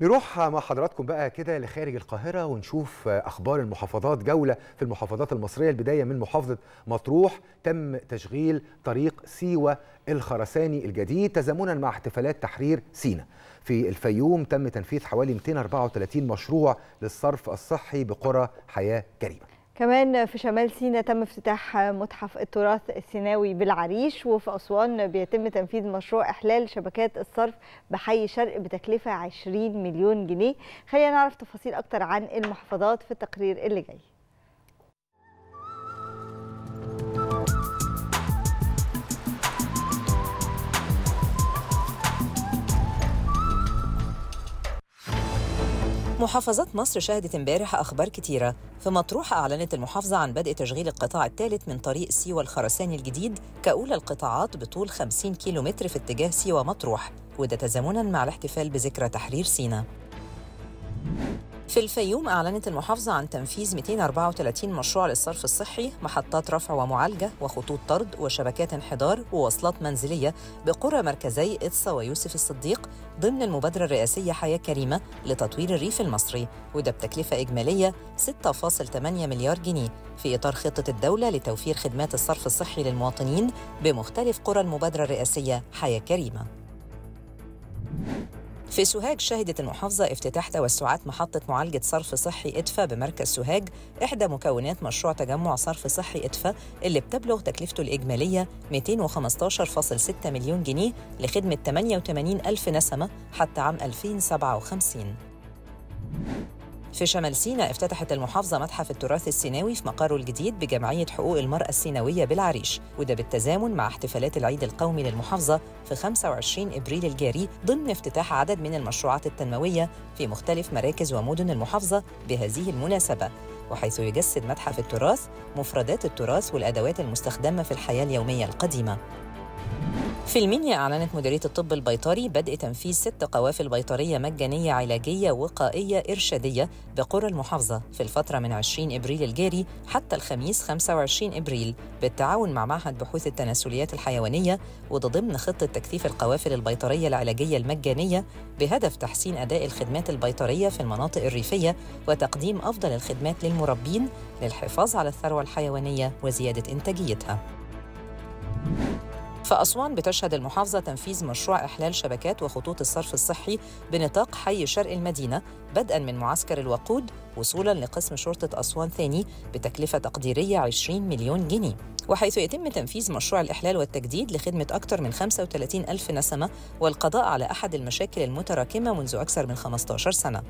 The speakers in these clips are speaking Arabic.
نروح مع حضراتكم بقى كده لخارج القاهرة ونشوف أخبار المحافظات جولة في المحافظات المصرية البداية من محافظة مطروح. تم تشغيل طريق سيوة الخرساني الجديد تزامنا مع احتفالات تحرير سينا. في الفيوم تم تنفيذ حوالي 234 مشروع للصرف الصحي بقرى حياة كريمة. كمان في شمال سيناء تم افتتاح متحف التراث السيناوي بالعريش وفي أسوان بيتم تنفيذ مشروع إحلال شبكات الصرف بحي شرق بتكلفة 20 مليون جنيه. خلينا نعرف تفاصيل أكتر عن المحافظات في التقرير اللي جاي. محافظات مصر شهدت امبارح أخبار كتيرة في مطروح أعلنت المحافظة عن بدء تشغيل القطاع الثالث من طريق سيوة الخرساني الجديد كأولى القطاعات بطول 50 كيلومتر في اتجاه سيوة مطروح وده تزامنا مع الاحتفال بذكرى تحرير سينا في الفيوم أعلنت المحافظة عن تنفيذ 234 مشروع للصرف الصحي محطات رفع ومعالجة وخطوط طرد وشبكات انحدار ووصلات منزلية بقرى مركزي إدسا ويوسف الصديق ضمن المبادرة الرئاسية حياة كريمة لتطوير الريف المصري وده بتكلفة إجمالية 6.8 مليار جنيه في إطار خطة الدولة لتوفير خدمات الصرف الصحي للمواطنين بمختلف قرى المبادرة الرئاسية حياة كريمة. في سوهاج شهدت المحافظة افتتاح توسعات محطة معالجة صرف صحي إدفا بمركز سوهاج. إحدى مكونات مشروع تجمع صرف صحي إدفا اللي بتبلغ تكلفته الإجمالية 215.6 مليون جنيه لخدمة 88 ألف نسمة حتى عام 2057 في شمال سيناء افتتحت المحافظة متحف التراث السيناوي في مقره الجديد بجمعية حقوق المرأة السيناوية بالعريش وده بالتزامن مع احتفالات العيد القومي للمحافظة في 25 إبريل الجاري ضمن افتتاح عدد من المشروعات التنموية في مختلف مراكز ومدن المحافظة بهذه المناسبة وحيث يجسد متحف التراث مفردات التراث والأدوات المستخدمة في الحياة اليومية القديمة. في المنيا أعلنت مديرية الطب البيطري بدء تنفيذ ست قوافل بيطرية مجانية علاجية وقائية إرشادية بقرى المحافظة في الفترة من 20 إبريل الجاري حتى الخميس 25 إبريل بالتعاون مع معهد بحوث التناسليات الحيوانية وده ضمن خطة تكثيف القوافل البيطرية العلاجية المجانية بهدف تحسين أداء الخدمات البيطرية في المناطق الريفية وتقديم أفضل الخدمات للمربين للحفاظ على الثروة الحيوانية وزيادة إنتاجيتها. في أسوان بتشهد المحافظة تنفيذ مشروع إحلال شبكات وخطوط الصرف الصحي بنطاق حي شرق المدينة بدءا من معسكر الوقود وصولا لقسم شرطة أسوان ثاني بتكلفة تقديرية 20 مليون جنيه. وحيث يتم تنفيذ مشروع الإحلال والتجديد لخدمة أكثر من 35 ألف نسمة والقضاء على أحد المشاكل المتراكمة منذ أكثر من 15 سنة.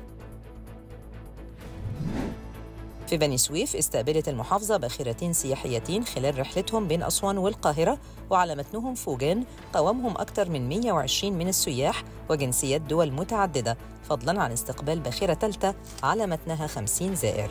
في بني سويف استقبلت المحافظة باخرتين سياحيتين خلال رحلتهم بين أسوان والقاهرة وعلى متنهم فوجان قوامهم أكثر من 120 من السياح وجنسيات دول متعددة فضلاً عن استقبال باخرة ثالثة على متنها 50 زائر.